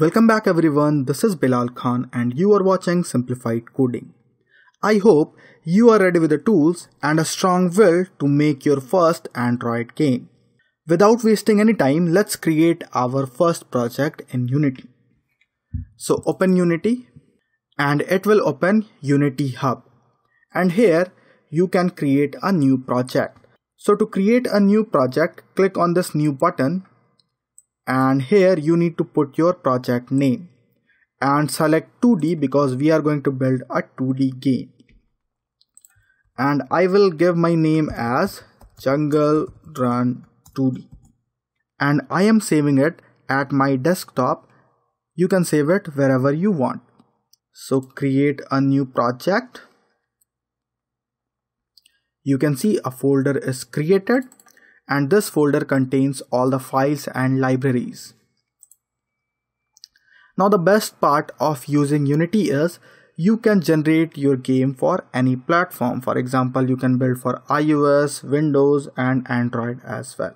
Welcome back everyone, this is Belal Khan and you are watching Simplified Coding. I hope you are ready with the tools and a strong will to make your first Android game. Without wasting any time, let's create our first project in Unity. So open Unity and it will open Unity Hub. And here you can create a new project. So to create a new project, click on this new button and here you need to put your project name and select 2D because we are going to build a 2D game. And I will give my name as Jungle Run 2D. And I am saving it at my desktop. You can save it wherever you want. So create a new project. You can see a folder is created and this folder contains all the files and libraries. Now the best part of using Unity is you can generate your game for any platform. For example, you can build for iOS, Windows and Android as well.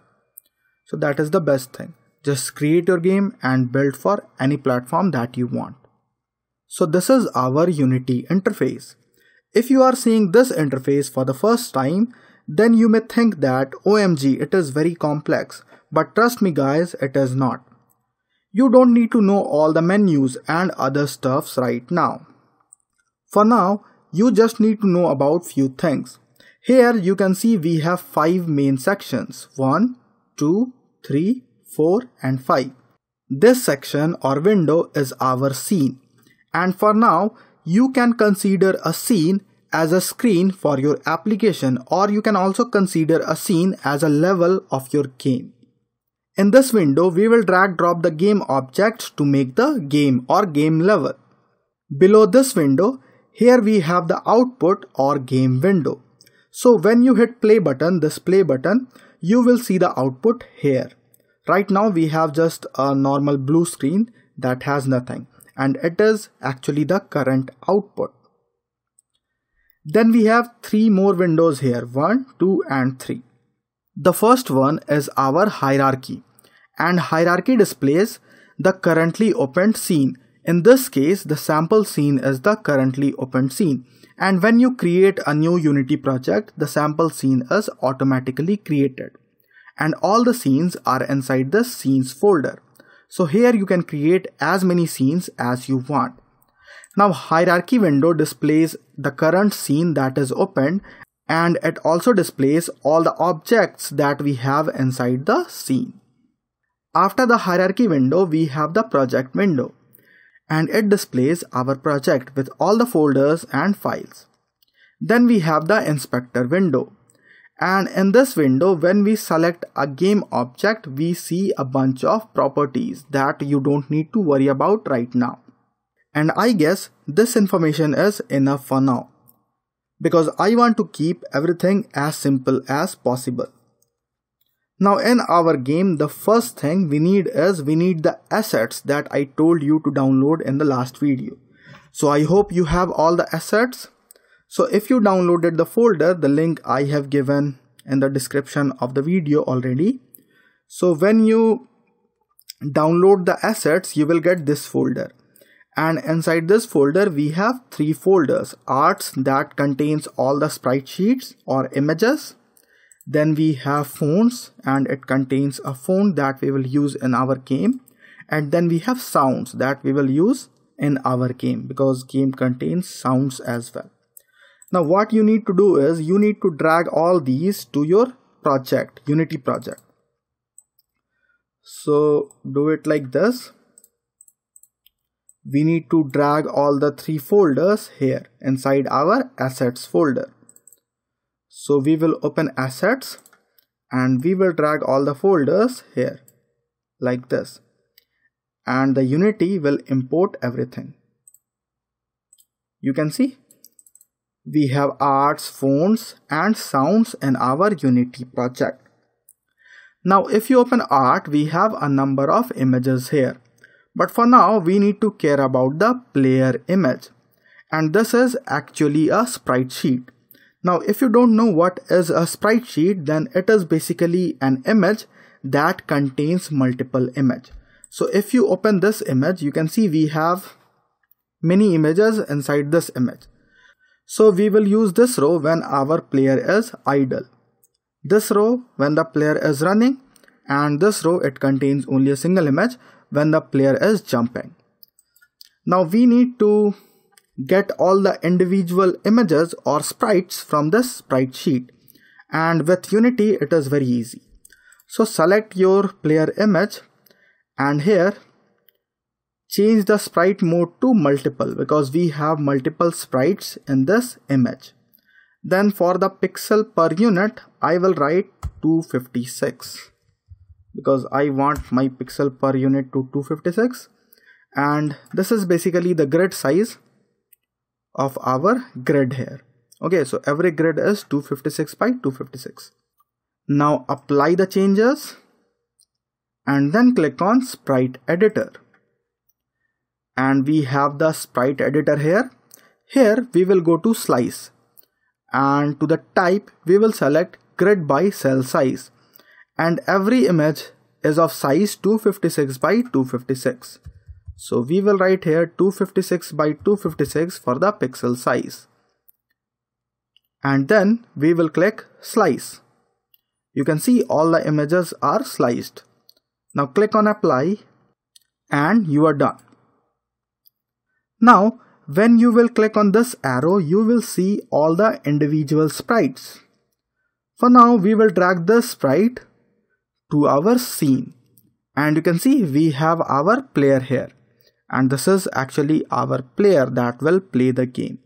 So that is the best thing. Just create your game and build for any platform that you want. So this is our Unity interface. If you are seeing this interface for the first time, then you may think that OMG it is very complex, but trust me guys it is not. You don't need to know all the menus and other stuffs right now. For now, you just need to know about few things. Here you can see we have 5 main sections 1, 2, 3, 4 and 5. This section or window is our scene and for now you can consider a scene as a screen for your application or you can also consider a scene as a level of your game. In this window, we will drag drop the game objects to make the game or game level. Below this window, here we have the output or game window. So when you hit play button, this play button, you will see the output here. Right now we have just a normal blue screen that has nothing and it is actually the current output. Then we have three more windows here 1, 2 and 3. The first one is our hierarchy and hierarchy displays the currently opened scene. In this case the sample scene is the currently opened scene and when you create a new Unity project the sample scene is automatically created and all the scenes are inside the scenes folder. So here you can create as many scenes as you want. Now hierarchy window displays the current scene that is opened and it also displays all the objects that we have inside the scene. After the hierarchy window, we have the project window and it displays our project with all the folders and files. Then we have the inspector window and in this window when we select a game object we see a bunch of properties that you don't need to worry about right now. And I guess this information is enough for now. Because I want to keep everything as simple as possible. Now in our game, the first thing we need is we need the assets that I told you to download in the last video. So I hope you have all the assets. So if you downloaded the folder, the link I have given in the description of the video already. So when you download the assets, you will get this folder and inside this folder we have three folders. Arts that contains all the sprite sheets or images. Then we have fonts and it contains a font that we will use in our game. And then we have sounds that we will use in our game because game contains sounds as well. Now what you need to do is you need to drag all these to your project unity project. So do it like this we need to drag all the three folders here inside our assets folder. So we will open assets and we will drag all the folders here like this and the unity will import everything. You can see we have arts, fonts and sounds in our unity project. Now if you open art we have a number of images here but for now, we need to care about the player image. And this is actually a sprite sheet. Now, if you don't know what is a sprite sheet, then it is basically an image that contains multiple image. So if you open this image, you can see we have many images inside this image. So we will use this row when our player is idle. This row when the player is running and this row it contains only a single image when the player is jumping. Now we need to get all the individual images or sprites from this sprite sheet and with Unity it is very easy. So select your player image and here change the sprite mode to multiple because we have multiple sprites in this image. Then for the pixel per unit I will write 256 because I want my pixel per unit to 256 and this is basically the grid size of our grid here. Okay, so every grid is 256 by 256. Now apply the changes and then click on sprite editor. And we have the sprite editor here. Here we will go to slice and to the type we will select grid by cell size and every image is of size 256 by 256. So we will write here 256 by 256 for the pixel size. And then we will click slice. You can see all the images are sliced. Now click on apply and you are done. Now when you will click on this arrow you will see all the individual sprites. For now we will drag the sprite to our scene. And you can see we have our player here. And this is actually our player that will play the game.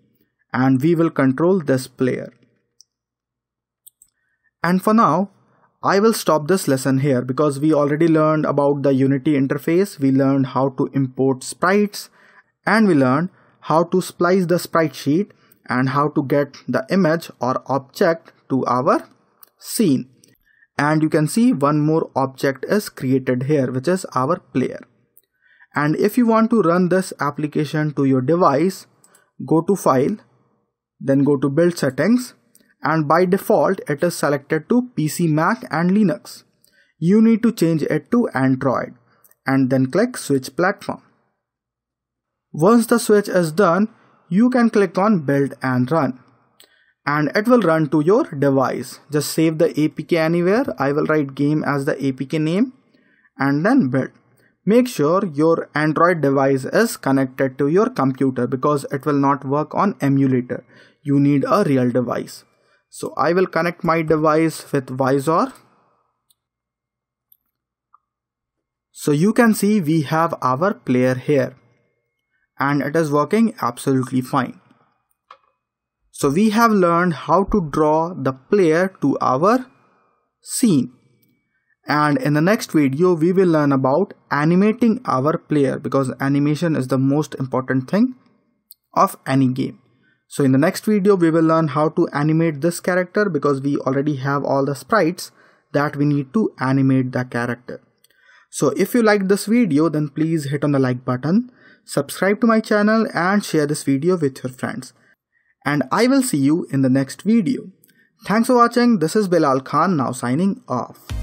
And we will control this player. And for now, I will stop this lesson here because we already learned about the Unity interface, we learned how to import sprites. And we learned how to splice the sprite sheet and how to get the image or object to our scene. And you can see one more object is created here which is our player. And if you want to run this application to your device go to file then go to build settings and by default it is selected to PC Mac and Linux. You need to change it to Android and then click switch platform. Once the switch is done you can click on build and run and it will run to your device just save the apk anywhere i will write game as the apk name and then build Make sure your Android device is connected to your computer because it will not work on emulator. You need a real device. So I will connect my device with Vysor. So you can see we have our player here and it is working absolutely fine. So we have learned how to draw the player to our scene. And in the next video we will learn about animating our player because animation is the most important thing of any game. So in the next video we will learn how to animate this character because we already have all the sprites that we need to animate the character. So if you liked this video then please hit on the like button subscribe to my channel and share this video with your friends and i will see you in the next video. Thanks for watching. This is belal khan now signing off